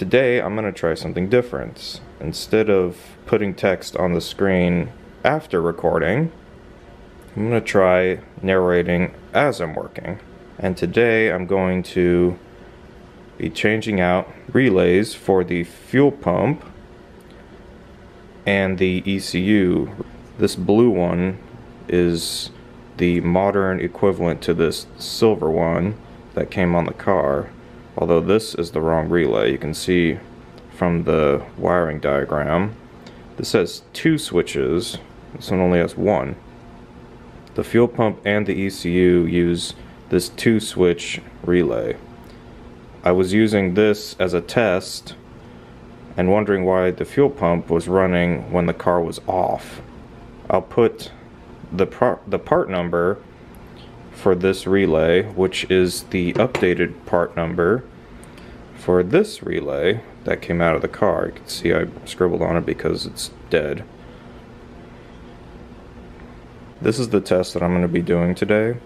Today I'm going to try something different. Instead of putting text on the screen after recording, I'm going to try narrating as I'm working. And today I'm going to be changing out relays for the fuel pump and the ECU. This blue one is the modern equivalent to this silver one that came on the car. Although this is the wrong relay, you can see from the wiring diagram. This has two switches, this one only has one. The fuel pump and the ECU use this two switch relay. I was using this as a test and wondering why the fuel pump was running when the car was off. I'll put the, the part number for this relay, which is the updated part number for this relay that came out of the car. You can see I scribbled on it because it's dead. This is the test that I'm going to be doing today.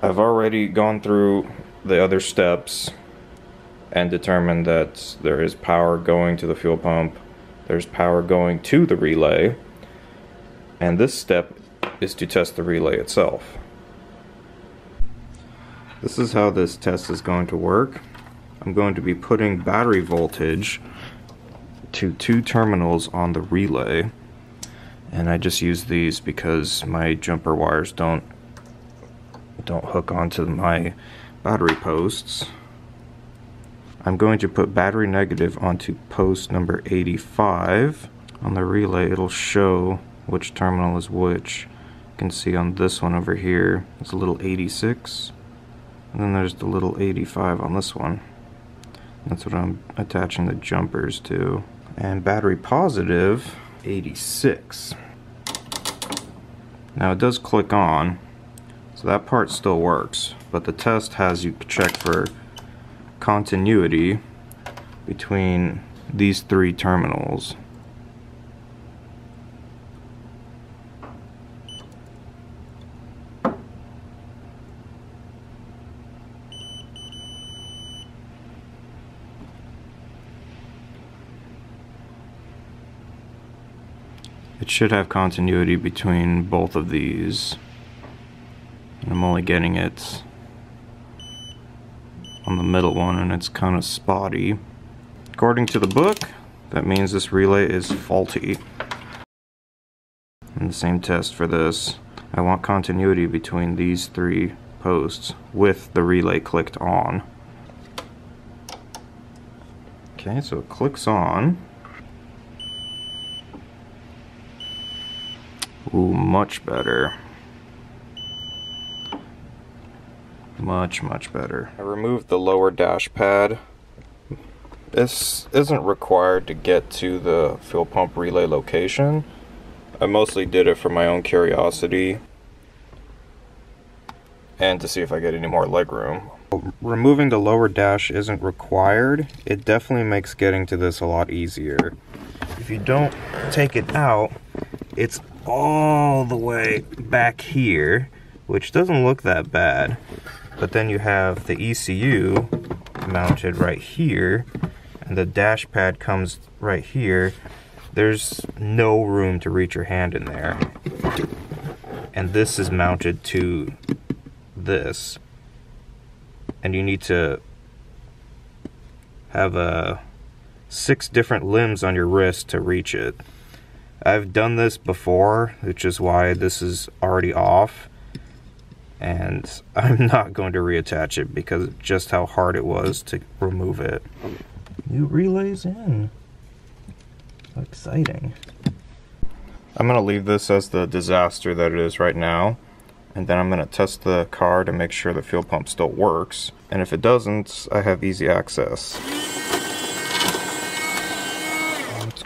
I've already gone through the other steps and determined that there is power going to the fuel pump, there's power going to the relay, and this step is to test the relay itself. This is how this test is going to work. I'm going to be putting battery voltage to two terminals on the relay and I just use these because my jumper wires don't don't hook onto my battery posts. I'm going to put battery negative onto post number 85 on the relay it'll show which terminal is which you can see on this one over here it's a little 86 and then there's the little 85 on this one. That's what I'm attaching the jumpers to. And battery positive, 86. Now it does click on, so that part still works, but the test has you check for continuity between these three terminals. It should have continuity between both of these. I'm only getting it on the middle one and it's kind of spotty. According to the book, that means this relay is faulty. And the same test for this. I want continuity between these three posts with the relay clicked on. Okay, so it clicks on. Ooh, much better. Much, much better. I removed the lower dash pad. This isn't required to get to the fuel pump relay location. I mostly did it for my own curiosity and to see if I get any more legroom. Removing the lower dash isn't required. It definitely makes getting to this a lot easier. If you don't take it out, it's all the way back here, which doesn't look that bad. But then you have the ECU mounted right here, and the dash pad comes right here. There's no room to reach your hand in there. And this is mounted to this. And you need to have a uh, six different limbs on your wrist to reach it. I've done this before, which is why this is already off. And I'm not going to reattach it because of just how hard it was to remove it. New relays in. How exciting. I'm going to leave this as the disaster that it is right now. And then I'm going to test the car to make sure the fuel pump still works. And if it doesn't, I have easy access.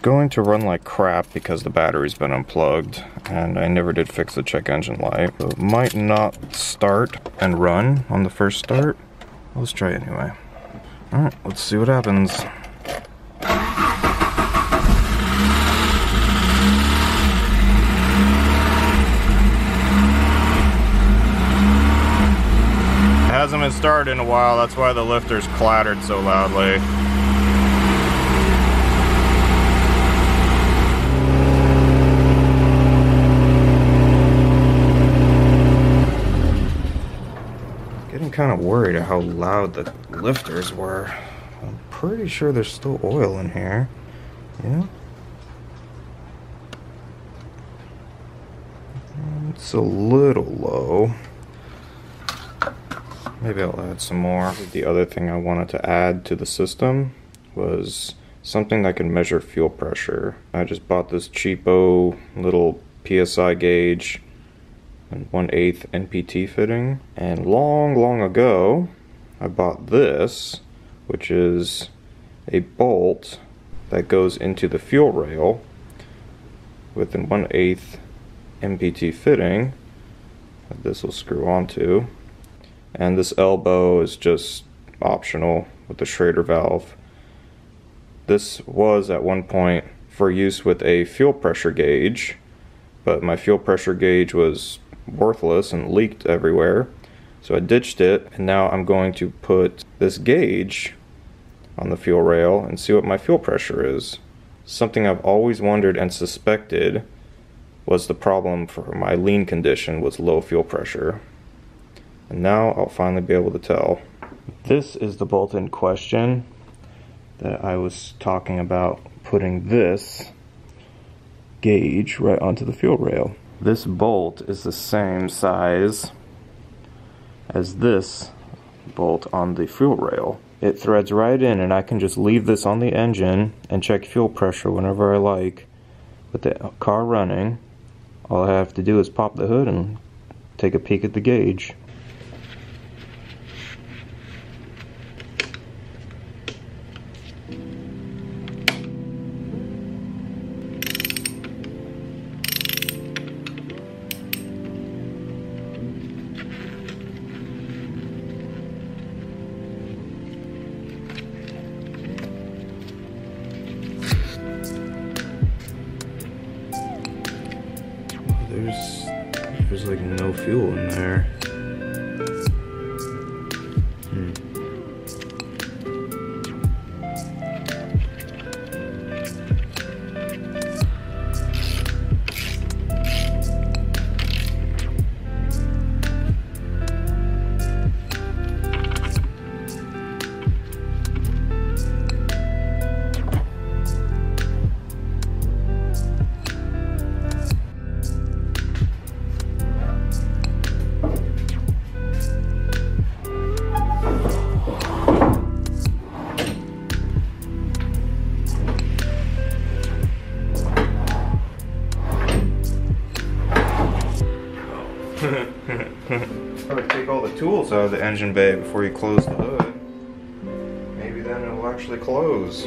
Going to run like crap because the battery's been unplugged and I never did fix the check engine light. So it might not start and run on the first start. Let's try anyway. Alright, let's see what happens. It hasn't been started in a while, that's why the lifter's clattered so loudly. Getting kind of worried how loud the lifters were. I'm pretty sure there's still oil in here. Yeah? It's a little low. Maybe I'll add some more. The other thing I wanted to add to the system was something that can measure fuel pressure. I just bought this cheapo little PSI gauge and 1 8 NPT fitting. And long, long ago, I bought this, which is a bolt that goes into the fuel rail with an 1 8 NPT fitting that this will screw onto and this elbow is just optional with the Schrader valve. This was at one point for use with a fuel pressure gauge, but my fuel pressure gauge was worthless and leaked everywhere. So I ditched it and now I'm going to put this gauge on the fuel rail and see what my fuel pressure is. Something I've always wondered and suspected was the problem for my lean condition was low fuel pressure. And now I'll finally be able to tell. This is the bolt in question that I was talking about putting this gauge right onto the fuel rail. This bolt is the same size as this bolt on the fuel rail. It threads right in and I can just leave this on the engine and check fuel pressure whenever I like. With the car running, all I have to do is pop the hood and take a peek at the gauge. Fuel in there. Probably take all the tools out of the engine bay before you close the hood. Maybe then it'll actually close.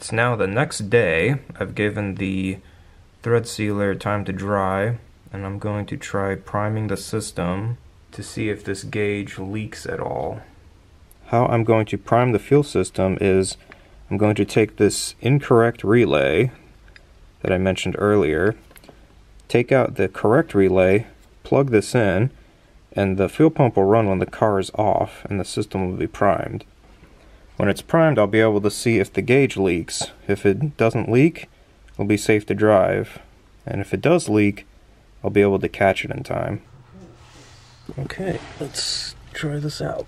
It's now the next day. I've given the thread sealer time to dry and I'm going to try priming the system to see if this gauge leaks at all. How I'm going to prime the fuel system is I'm going to take this incorrect relay that I mentioned earlier, take out the correct relay, plug this in, and the fuel pump will run when the car is off and the system will be primed. When it's primed, I'll be able to see if the gauge leaks. If it doesn't leak, it'll be safe to drive. And if it does leak, I'll be able to catch it in time. Okay, let's try this out.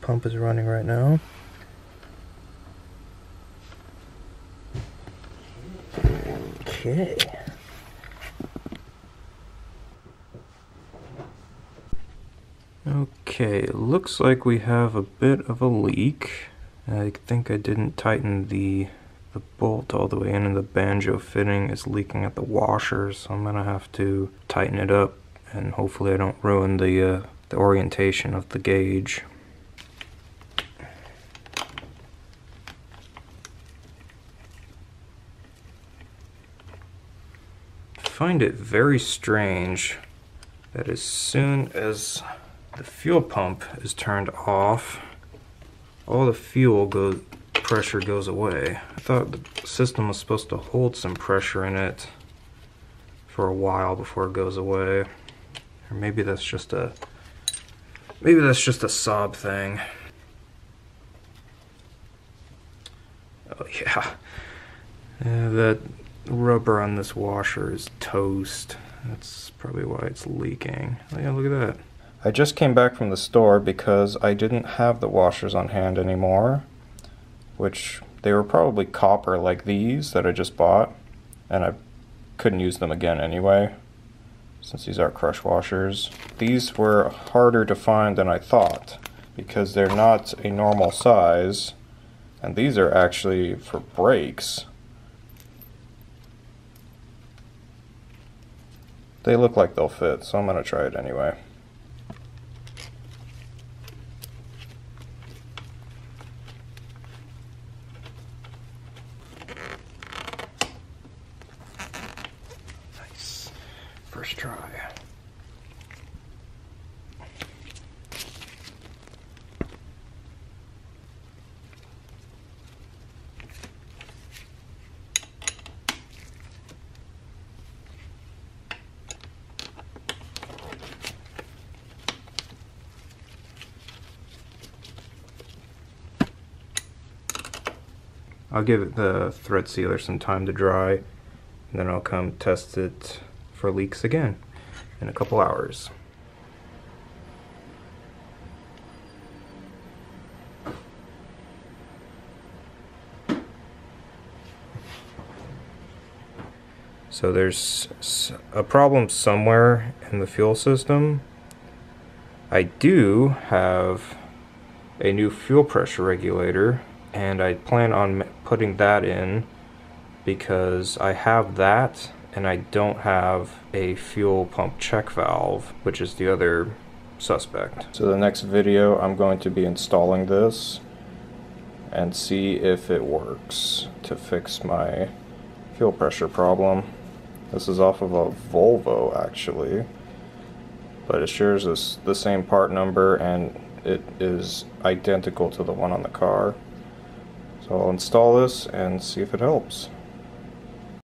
Pump is running right now. Okay. Okay, looks like we have a bit of a leak. I think I didn't tighten the the bolt all the way in and the banjo fitting is leaking at the washer, so I'm gonna have to tighten it up and hopefully I don't ruin the uh, the orientation of the gauge. I find it very strange that as soon as the fuel pump is turned off, all the fuel goes pressure goes away. I thought the system was supposed to hold some pressure in it for a while before it goes away. Or maybe that's just a maybe that's just a Saab thing. Oh yeah. yeah that rubber on this washer is toast. That's probably why it's leaking. Oh, yeah, look at that. I just came back from the store because I didn't have the washers on hand anymore, which they were probably copper like these that I just bought, and I couldn't use them again anyway, since these are crush washers. These were harder to find than I thought, because they're not a normal size, and these are actually for brakes. They look like they'll fit, so I'm going to try it anyway. first try. I'll give the thread sealer some time to dry and then I'll come test it for leaks again in a couple hours. So there's a problem somewhere in the fuel system. I do have a new fuel pressure regulator and I plan on putting that in because I have that and I don't have a fuel pump check valve, which is the other suspect. So the next video I'm going to be installing this and see if it works to fix my fuel pressure problem. This is off of a Volvo actually, but it shares this, the same part number and it is identical to the one on the car. So I'll install this and see if it helps.